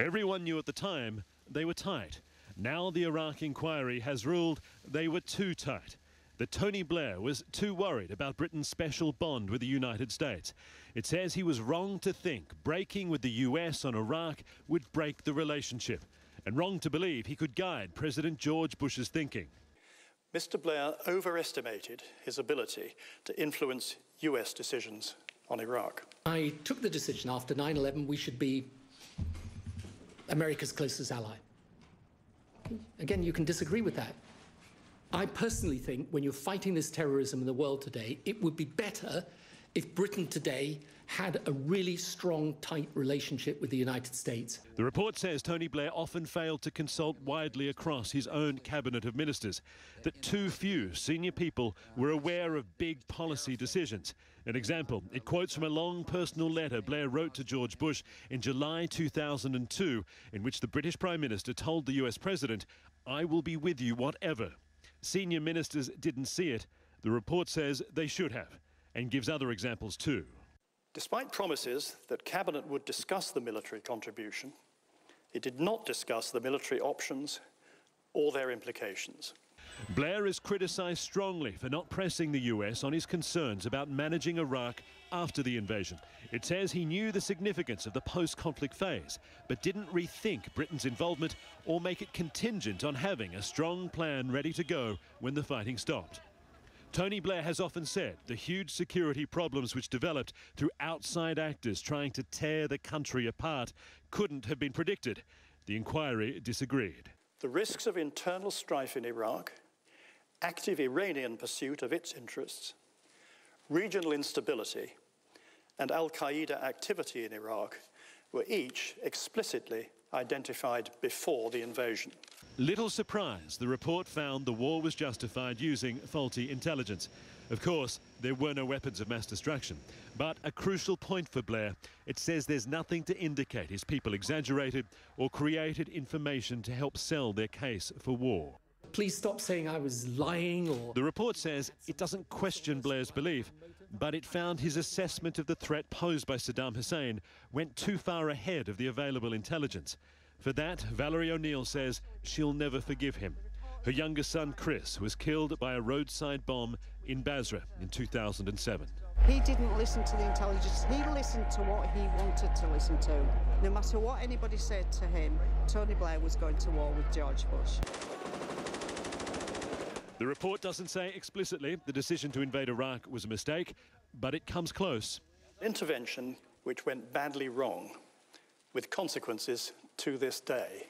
Everyone knew at the time they were tight. Now the Iraq inquiry has ruled they were too tight. That Tony Blair was too worried about Britain's special bond with the United States. It says he was wrong to think breaking with the US on Iraq would break the relationship, and wrong to believe he could guide President George Bush's thinking. Mr. Blair overestimated his ability to influence US decisions on Iraq. I took the decision after 9 11 we should be America's closest ally. Again, you can disagree with that. I personally think when you're fighting this terrorism in the world today, it would be better if Britain today had a really strong, tight relationship with the United States. The report says Tony Blair often failed to consult widely across his own cabinet of ministers, that too few senior people were aware of big policy decisions. An example, it quotes from a long personal letter Blair wrote to George Bush in July 2002, in which the British Prime Minister told the US President, I will be with you whatever. Senior ministers didn't see it. The report says they should have, and gives other examples too. Despite promises that Cabinet would discuss the military contribution, it did not discuss the military options or their implications. Blair is criticised strongly for not pressing the US on his concerns about managing Iraq after the invasion. It says he knew the significance of the post-conflict phase, but didn't rethink Britain's involvement or make it contingent on having a strong plan ready to go when the fighting stopped. Tony Blair has often said the huge security problems which developed through outside actors trying to tear the country apart couldn't have been predicted. The inquiry disagreed. The risks of internal strife in Iraq, active Iranian pursuit of its interests, regional instability, and Al Qaeda activity in Iraq were each explicitly identified before the invasion. Little surprise, the report found the war was justified using faulty intelligence. Of course, there were no weapons of mass destruction. But a crucial point for Blair, it says there's nothing to indicate his people exaggerated or created information to help sell their case for war. Please stop saying I was lying or... The report says it doesn't question Blair's belief, but it found his assessment of the threat posed by Saddam Hussein went too far ahead of the available intelligence. For that, Valerie O'Neill says she'll never forgive him. Her younger son, Chris, was killed by a roadside bomb in Basra in 2007. He didn't listen to the intelligence. He listened to what he wanted to listen to. No matter what anybody said to him, Tony Blair was going to war with George Bush. The report doesn't say explicitly the decision to invade Iraq was a mistake, but it comes close. Intervention which went badly wrong, with consequences to this day.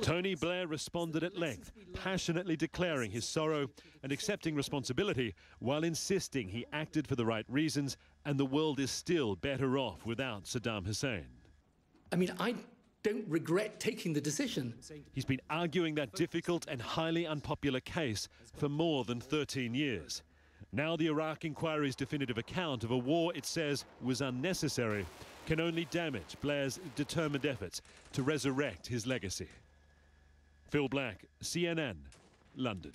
Tony Blair responded at length, passionately declaring his sorrow and accepting responsibility while insisting he acted for the right reasons and the world is still better off without Saddam Hussein. I mean, I don't regret taking the decision. He's been arguing that difficult and highly unpopular case for more than 13 years. Now the Iraq inquiry's definitive account of a war it says was unnecessary can only damage Blair's determined efforts to resurrect his legacy. Phil Black, CNN, London.